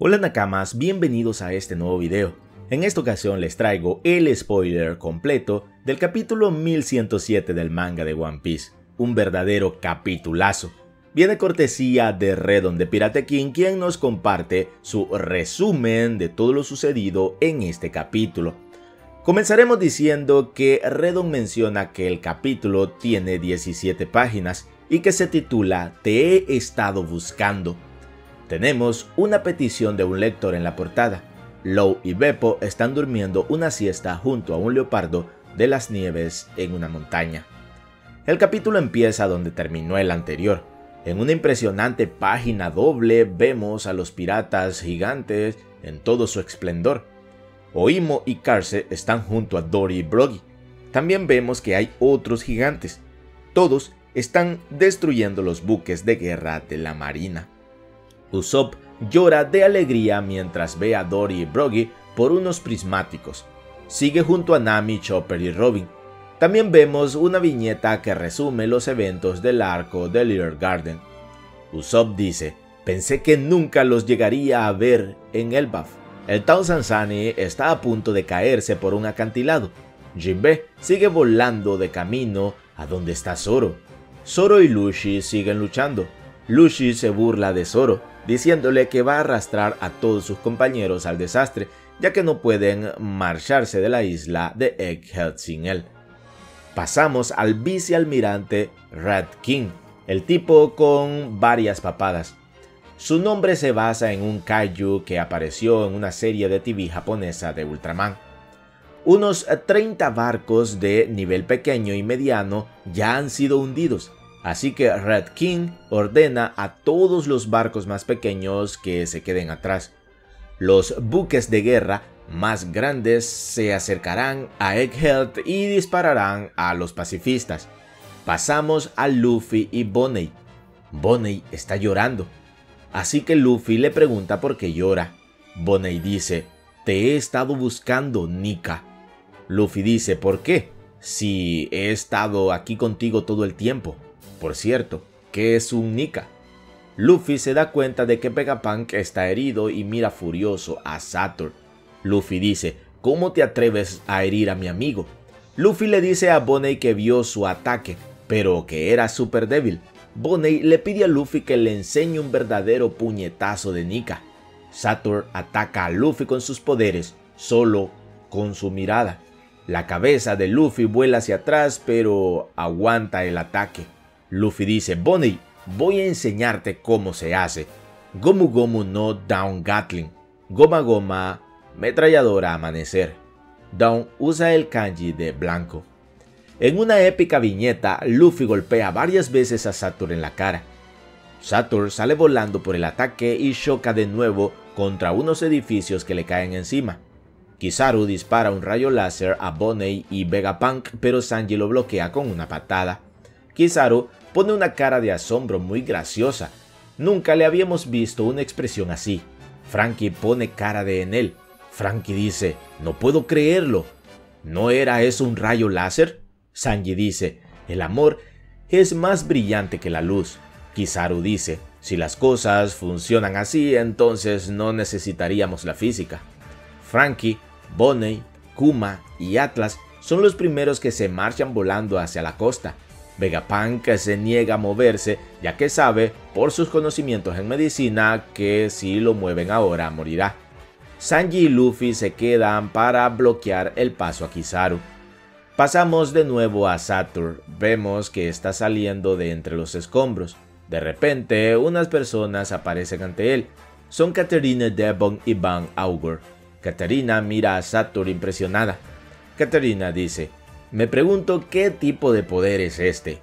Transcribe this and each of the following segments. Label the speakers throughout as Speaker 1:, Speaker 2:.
Speaker 1: Hola Nakamas, bienvenidos a este nuevo video. En esta ocasión les traigo el spoiler completo del capítulo 1107 del manga de One Piece, un verdadero capitulazo. Viene cortesía de Redon de Pirate King quien nos comparte su resumen de todo lo sucedido en este capítulo. Comenzaremos diciendo que Redon menciona que el capítulo tiene 17 páginas y que se titula Te he estado buscando tenemos una petición de un lector en la portada. Low y Beppo están durmiendo una siesta junto a un leopardo de las nieves en una montaña. El capítulo empieza donde terminó el anterior. En una impresionante página doble vemos a los piratas gigantes en todo su esplendor. Oimo y Carce están junto a Dory y Broggy. También vemos que hay otros gigantes. Todos están destruyendo los buques de guerra de la marina. Usopp llora de alegría mientras ve a Dory y Broggy por unos prismáticos. Sigue junto a Nami, Chopper y Robin. También vemos una viñeta que resume los eventos del arco de Little Garden. Usopp dice, pensé que nunca los llegaría a ver en Elbaf. El Tao Sansani está a punto de caerse por un acantilado. Jinbe sigue volando de camino a donde está Zoro. Zoro y Lushi siguen luchando. Lushi se burla de Zoro, diciéndole que va a arrastrar a todos sus compañeros al desastre, ya que no pueden marcharse de la isla de Egghead sin él. Pasamos al vicealmirante Red King, el tipo con varias papadas. Su nombre se basa en un kaiju que apareció en una serie de TV japonesa de Ultraman. Unos 30 barcos de nivel pequeño y mediano ya han sido hundidos, Así que Red King ordena a todos los barcos más pequeños que se queden atrás. Los buques de guerra más grandes se acercarán a Egghead y dispararán a los pacifistas. Pasamos a Luffy y Bonnie. Bonnie está llorando. Así que Luffy le pregunta por qué llora. Bonnie dice, te he estado buscando, Nika. Luffy dice, ¿por qué? Si he estado aquí contigo todo el tiempo. Por cierto, ¿qué es un Nika? Luffy se da cuenta de que Vegapunk está herido y mira furioso a Saturn. Luffy dice, ¿cómo te atreves a herir a mi amigo? Luffy le dice a Bonnie que vio su ataque, pero que era súper débil. Bonnie le pide a Luffy que le enseñe un verdadero puñetazo de Nika. Saturn ataca a Luffy con sus poderes, solo con su mirada. La cabeza de Luffy vuela hacia atrás, pero aguanta el ataque. Luffy dice, Bonnie, voy a enseñarte cómo se hace. Gomu Gomu no Down Gatling. Goma Goma, metralladora amanecer. Down usa el kanji de blanco. En una épica viñeta, Luffy golpea varias veces a Saturn en la cara. Saturn sale volando por el ataque y choca de nuevo contra unos edificios que le caen encima. Kizaru dispara un rayo láser a Bonnie y Vegapunk, pero Sanji lo bloquea con una patada. Kizaru pone una cara de asombro muy graciosa. Nunca le habíamos visto una expresión así. Frankie pone cara de en él. Frankie dice, no puedo creerlo. ¿No era eso un rayo láser? Sanji dice, el amor es más brillante que la luz. Kizaru dice, si las cosas funcionan así, entonces no necesitaríamos la física. Frankie, Bonnie, Kuma y Atlas son los primeros que se marchan volando hacia la costa. Vegapunk se niega a moverse ya que sabe por sus conocimientos en medicina que si lo mueven ahora morirá. Sanji y Luffy se quedan para bloquear el paso a Kizaru. Pasamos de nuevo a Saturn, vemos que está saliendo de entre los escombros. De repente, unas personas aparecen ante él. Son Katerina Devon y Van Augur. Katerina mira a Saturn impresionada. Katerina dice, me pregunto qué tipo de poder es este.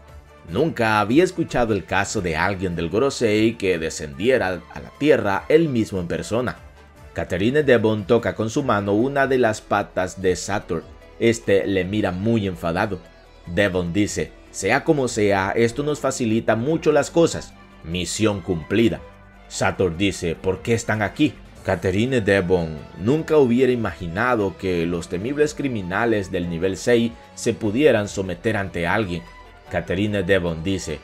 Speaker 1: Nunca había escuchado el caso de alguien del Gorosei que descendiera a la tierra él mismo en persona. Catherine Devon toca con su mano una de las patas de Saturn. Este le mira muy enfadado. Devon dice, sea como sea, esto nos facilita mucho las cosas. Misión cumplida. Saturn dice, ¿por qué están aquí? Catherine Devon nunca hubiera imaginado que los temibles criminales del nivel 6 se pudieran someter ante alguien. Catherine Devon dice,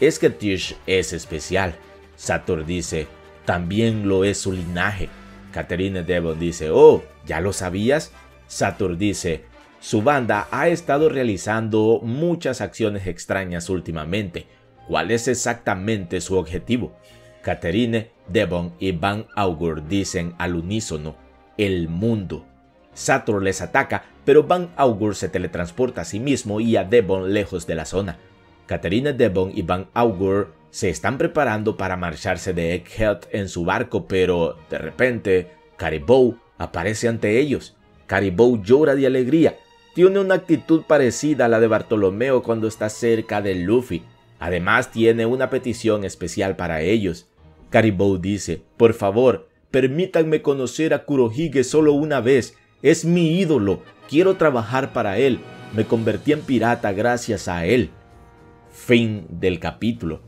Speaker 1: es que Tish es especial. Saturn dice, también lo es su linaje. Catherine Devon dice, oh, ¿ya lo sabías? Saturn dice, su banda ha estado realizando muchas acciones extrañas últimamente. ¿Cuál es exactamente su objetivo? Catherine, Devon y Van Augur dicen al unísono, el mundo. Saturn les ataca, pero Van Augur se teletransporta a sí mismo y a Devon lejos de la zona. Catherine Devon y Van Augur se están preparando para marcharse de Egghead en su barco, pero de repente Caribou aparece ante ellos. Caribou llora de alegría. Tiene una actitud parecida a la de Bartolomeo cuando está cerca de Luffy. Además tiene una petición especial para ellos. Caribou dice, por favor, permítanme conocer a Kurohige solo una vez. Es mi ídolo. Quiero trabajar para él. Me convertí en pirata gracias a él. Fin del capítulo.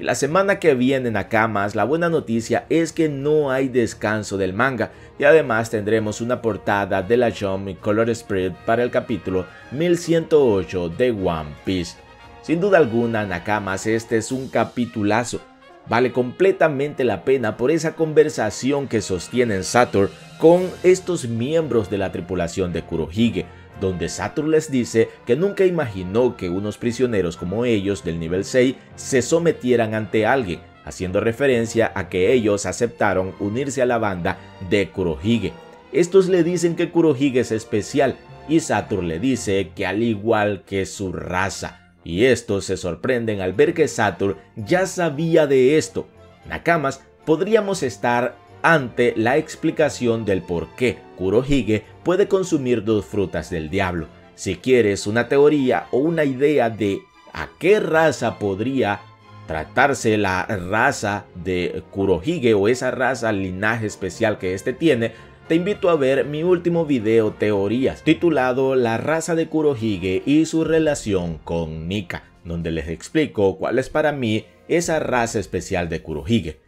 Speaker 1: Y la semana que viene, Nakamas, la buena noticia es que no hay descanso del manga y además tendremos una portada de la Jump Color Spirit para el capítulo 1108 de One Piece. Sin duda alguna, Nakamas, este es un capitulazo. Vale completamente la pena por esa conversación que sostienen Saturn con estos miembros de la tripulación de Kurohige donde Saturn les dice que nunca imaginó que unos prisioneros como ellos del nivel 6 se sometieran ante alguien, haciendo referencia a que ellos aceptaron unirse a la banda de Kurohige. Estos le dicen que Kurohige es especial y Saturn le dice que al igual que su raza. Y estos se sorprenden al ver que Saturn ya sabía de esto. Nakamas podríamos estar ante la explicación del por qué Kurohige puede consumir dos frutas del diablo. Si quieres una teoría o una idea de a qué raza podría tratarse la raza de Kurohige o esa raza linaje especial que este tiene, te invito a ver mi último video teorías titulado La raza de Kurohige y su relación con Nika, donde les explico cuál es para mí esa raza especial de Kurohige.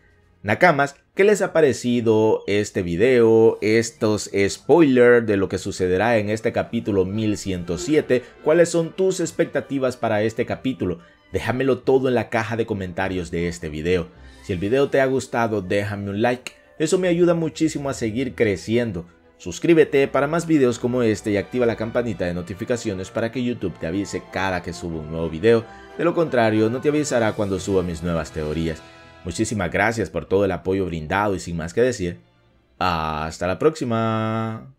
Speaker 1: Nakamas, ¿qué les ha parecido este video, estos spoilers de lo que sucederá en este capítulo 1107? ¿Cuáles son tus expectativas para este capítulo? Déjamelo todo en la caja de comentarios de este video. Si el video te ha gustado, déjame un like. Eso me ayuda muchísimo a seguir creciendo. Suscríbete para más videos como este y activa la campanita de notificaciones para que YouTube te avise cada que suba un nuevo video. De lo contrario, no te avisará cuando suba mis nuevas teorías. Muchísimas gracias por todo el apoyo brindado y sin más que decir, hasta la próxima.